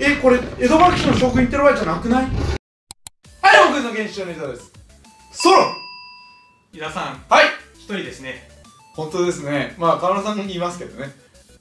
えこれ江戸幕府の将軍言ってる場合じゃなくない？はい僕の現象の伊沢です。ソロ伊田さん。はい。一人ですね。本当ですね。まあ河村さんにいますけどね。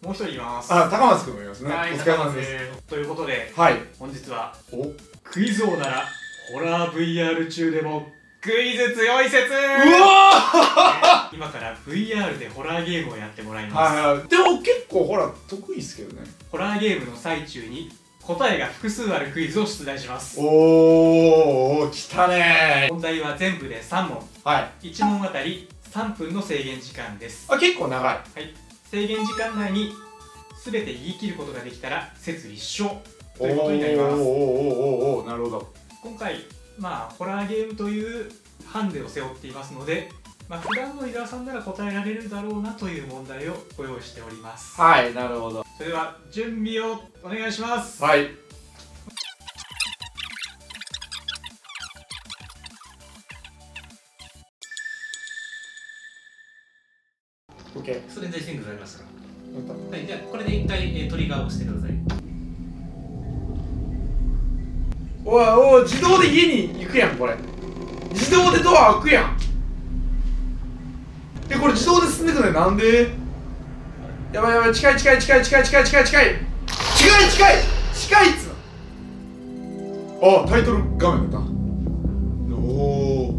もう一人います。あ高松君もいますね。はいお疲れ様です。す。ということではい。本日はお。クイズ王ならホラー VR 中でもクイズ強い説。うわ今から VR でホラーゲームをやってもらいーます、はいはい。でも結構ほら得意っすけどね。ホラーゲームの最中に答えが複数あるクイズを出題します。おーおー来たね。問題は全部で3問。はい。1問あたり3分の制限時間です。あ結構長い。制限時間内に全て言い切ることができたら説一勝ということになります。おーおーおーおなるほど。今回まあホラーゲームというハンデを背負っていますので、まあ、普段の伊沢さんなら答えられるだろうなという問題をご用意しております。はいなるほどそれでは準備をお願いします。はい。オッケーそれでシングルありました。はい、じゃあこれで一回、えートリガーを押してください。おいおい自動で家に行くやんこれ。自動でドア開くやん。えこれ自動で進んでくねなんで？やばいやばい近い近い近い近い近い近い近い近い近い近いっつうのあタイトル画面だったおお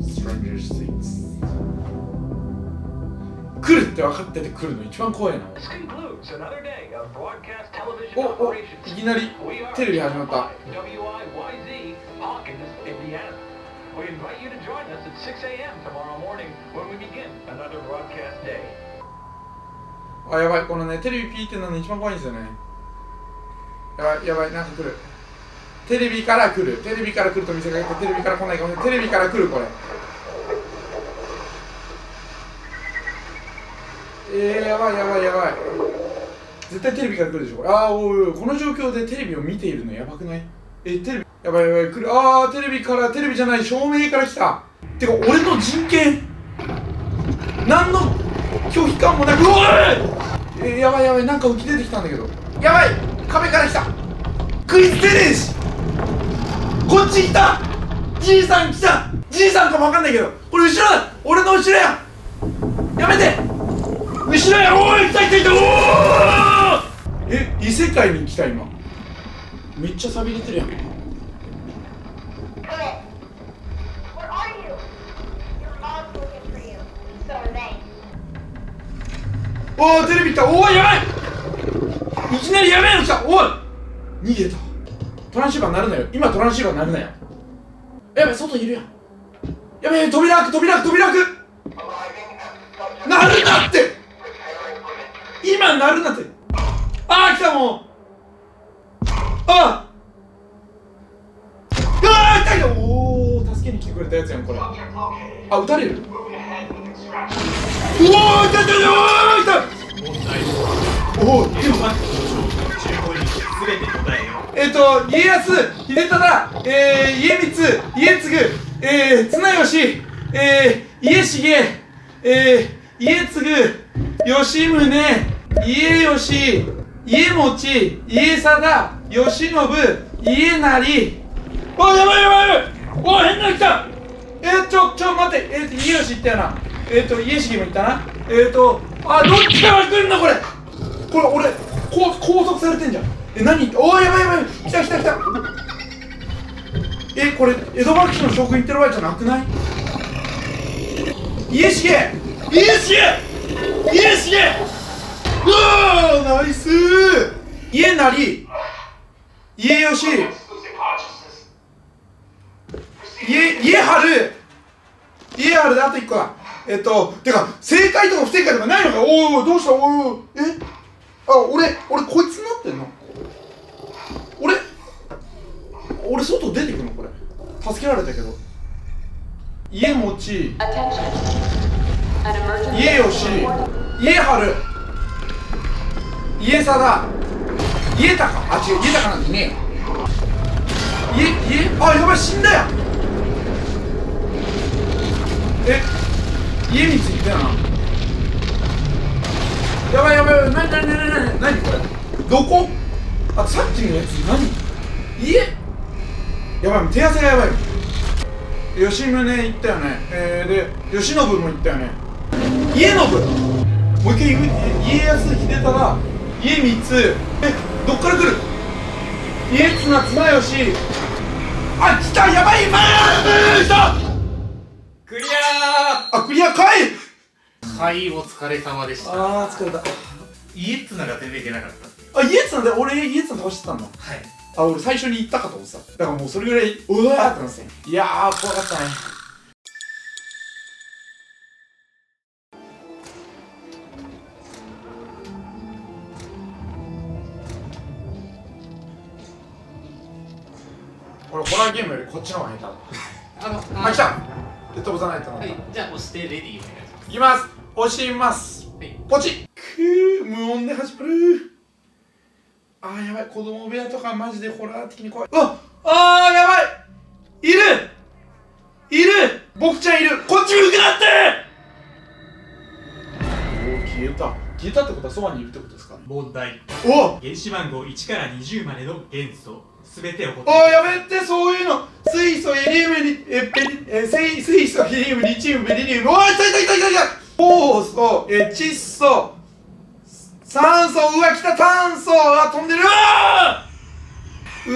Stranger Things 来るって分かってて来るの一番怖いなおおいきなりテレビ始まった WIYZ, Hawkins, Indiana. We invite you to join us at 6 a.m. tomorrow morning when we begin another broadcast day. あやばいこのねテレビピーってなの一番怖いんですよね。やばいやばいなんか来る。テレビから来る。テレビから来ると見せかけてテレビから来ないかもしれない。テレビから来るこれ。えー、やばいやばいやばい。絶対テレビから来るでしょこれ。あおいおいこの状況でテレビを見ているのやばくない？えテレビやばいやばい来る。あーテレビからテレビじゃない照明から来た。てか俺の人権？何の拒否感もなくおい！え、やばいやばいなんか浮き出てきたんだけど。やばい壁から来た。クイズ出ねえし。こっち来た。じいさん来た。じいさんかもわかんないけど。これ後ろだ。俺の後ろや。やめて。後ろや。おい来た来た来た。おおえ異世界に来た今。めっちゃ錆びれてるやん。おおテレビ来た。おおやばいいきなりやべえの来たおい。逃げた。トランシーバーなるなよ。今トランシーバーなるなよ。やべ外いるやん。やべ扉開く扉開く扉開く。なるなって。今なるなって。ああ来たもん。ああうわー来たよ。おお助けに来てくれたやつやんこれ。あ撃たれる。うおー来た来た来たおお江戸幕府の将軍15人全て答えよえっ、と家康秀忠えー、家光家継えー、綱吉えー、家重えー、家継吉宗家吉家持家貞慶喜家成おやばいやばいやばいお変なの来たえー、ちょちょ待ってえー、と家吉行ったよなえっ、と家重も行ったなえっ、とあどっちから来るんだこれこれ俺こう拘束されてんじゃん。え何？おーやばいやばい。来た来た来た。えこれ江戸幕府の将軍言ってる場合じゃなくない？家重！家重！家重！うわーナイス！家成家吉家家春。家春であと1個だ。えっとてか正解とか不正解とかないのか？おいおいどうした？おいおいえ？あ俺俺こいつになってんの？俺俺外出てくの？これ。助けられたけど。家持ち。Attention. An emergency. 家吉家春家貞家高。あ違う家高なんてねえよ。家家？あやばい死んだよえ？家光行ったよなやばいやばいやばいどこ？あとさっきのやつ何？家？やばい手汗がやばい。吉宗行ったよね。えー、で慶喜も行ったよね。家信？もう一回家康秀忠？家光？えどっから来る？家綱綱吉？あ来たやばい！まー来たクリアあクリアかい！はいお疲れ様でした。あー疲れた。家綱が全然いけなかったあ家綱で俺家綱倒してたんだはい。あ俺最初に言ったかと思ってた。だからもうそれぐらいうわーってなっていやー怖かったね。俺ホラーゲームよりこっちの方が下手。あのあ来た。で飛ばさないとな、はいじゃあ押してレディーお願いしいきます。押します。ます。はい。ポチッ。くー無音で始まるあーやばい子供部屋とかマジでホラー的に怖い。うわあーやばい。いる。いる。僕ちゃんいる。こっち向くなって。おお消えた。消えたってことはそばにいるってことですか？ね問題。おお原子番号1から20までの元素。すべてを答えおーやめてそういうの。水素ヘリウムリえペリえ水水素ヘリウムリチウムベリリウム。おーいたいたいたいたいた。酵素え窒素酸素うわ来た炭素あ飛んでる！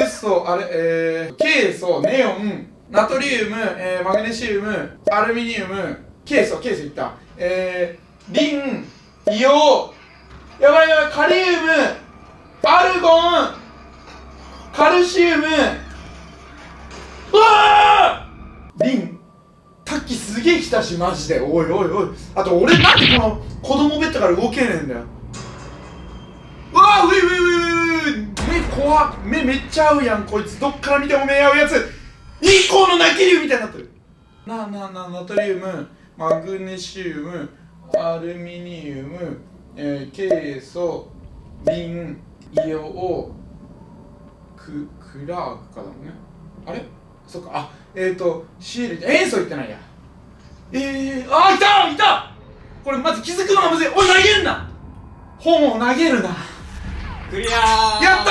嘘あれえー、ケイ素ネオン。ナトリウム、えー、マグネシウムアルミニウム。ケイ素ケイ素いった。えー、リン硫黄。やばいやばいカリウム。アルゴン。カルシウム。うわー！リン。タッキすげえ来たしマジで。おいおいおい。あと俺なんでこの子供ベッドから動けねえんだよ。怖っ。目めっちゃ合うやんこいつ。どっから見ても目合うやつ。日光の泣き竜みたいになってる。なあなあなあナトリウムマグネシウムアルミニウム、えー、ケイ素リン硫黄ククラークかだもんねあれそっかあえっ、ー、とシール塩素言ってないやえー、あいたいたこれまず気づくのがむずいおい投げんな本を投げるなクリアやった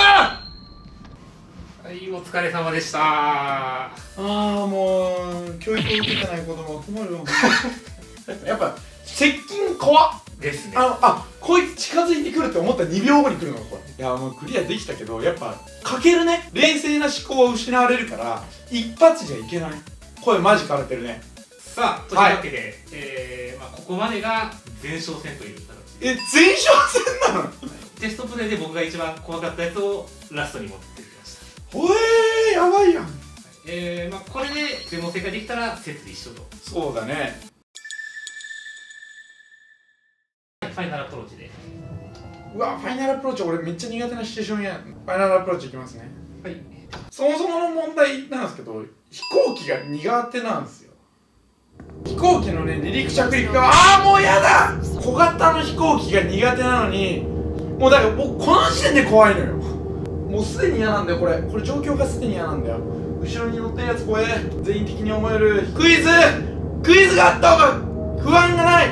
はいお疲れ様でした。ああもう教育を受けてない子供は困るよ やっぱ接近怖っ。ですね。あのあこいつ近づいてくるって思ったら2秒後に来るのがこ。れいやもうクリアできたけどやっぱかけるね。冷静な思考は失われるから一発じゃいけない。声マジ枯れてるね。さあというわけで、えーまあ、ここまでが前哨戦という形でえ前哨戦なの？テストプレイで僕が一番怖かったやつをラストに持ってきました。おえー、やばいやん。えーまあ、これで全問正解できたら説一緒と。そうだね。ファイナルアプローチで。うわファイナルアプローチ俺めっちゃ苦手なシチュエーションや。ファイナルアプローチいきますね。はい。そもそもの問題なんですけど飛行機が苦手なんですよ。飛行機のね離陸着陸がああもうやだ！小型の飛行機が苦手なのにもうだから僕この時点で怖いのよ。もうすでに嫌なんだよこれ。これ状況がすでに嫌なんだよ。後ろに乗ってるやつ怖え全員的に思える。クイズ！クイズがあった方が不安がない！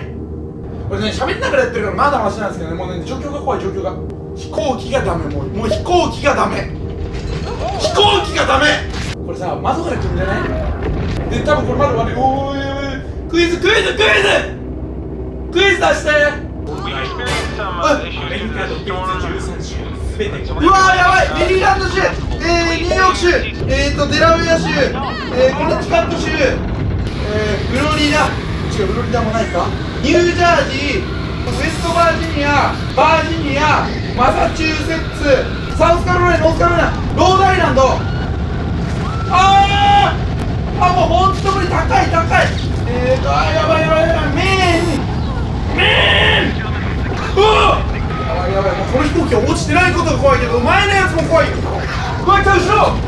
これね喋りながらやってるからまだマシなんですけどね。もうね状況が怖い状況が。飛行機がダメもう。もう飛行機がダメ。飛行機がダメ！これさ窓から来るんじゃない？で多分これ窓悪いおーい。クイズクイズクイズ！クイズ出して！うわーやばい。メリーランド州えー、ニュー。ヨーク州えーとデラウェア州えー、コネチカット州。えー、フロリダ違うフロリダもないか。ニュージャージーウェストバージニアバージニアマサチューセッツサウスカロライナノースカロライナ。ロードアイランド。あーあもうほんとこれ高い高い。えーとあーやばいやばいやばい。メーン。メーン。わやばいやばいもうこの飛行機は落ちてないことが怖いけど前のやつも怖いようわ来た後ろウ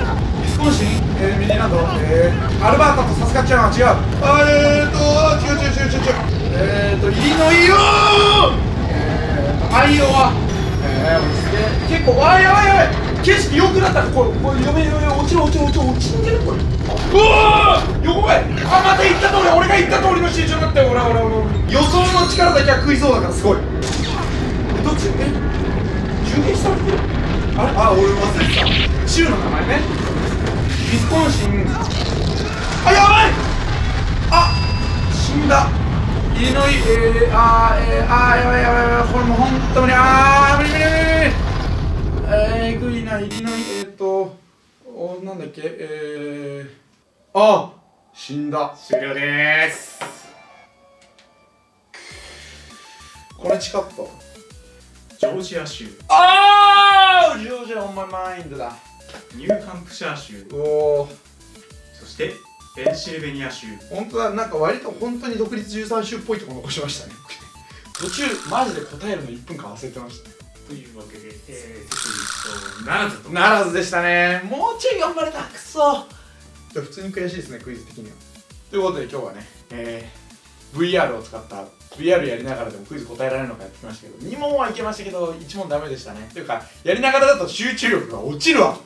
ィスコンシン、えー、メリーランド、えー、アルバータとサスカチュアンは違うあえーと違う違う違う違う違うえーとイリノイよえーとアイオワえー、すげえ結構あーやばいやばい景色良くなったこれこれやばいやばい落ちる落ちる落ちる落ちんでるこれうわー横前あまた言った通り俺が言った通りのシチュエーションになったよ俺俺俺予想の力だけは食いそうだからすごい。どっちえ銃撃されてるあれあ俺忘れてた州の名前ねウィスコンシンあやばいあ死んだ。イリノイえー、あーえー、あーやばいやばいやばいこれもう本当にあー無理無理無理無理えー、えぐいなイリノイえー、っとおなんだっけえー、あ死んだ終了です。これ近かったジョージア州。あージョージアオンマイマインドだ。ニューハンプシャー州。おおそしてペンシルベニア州。本当だなんか割と本当に独立13州っぽいとこ残しましたね。途中マジで答えるの1分間忘れてました。というわけで、えー、ならずと。ならずでしたね。もうちょい頑張れた。くそ。普通に悔しいですねクイズ的には。ということで今日はね、えー、VR を使った VR やりながらでもクイズ答えられるのかやってきましたけど2問はいけましたけど1問ダメでしたね。というかやりながらだと集中力が落ちるわ。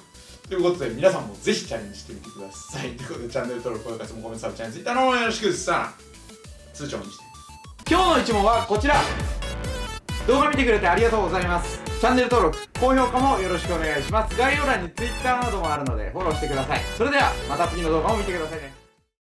ということで皆さんもぜひチャレンジしてみてください。ということでチャンネル登録高評価もコメントサブチャンネルツイッターの方もよろしくさあ通帳にして今日の1問はこちら。動画見てくれてありがとうございます。チャンネル登録高評価もよろしくお願いします。概要欄に Twitter などもあるのでフォローしてください。それではまた次の動画も見てくださいね。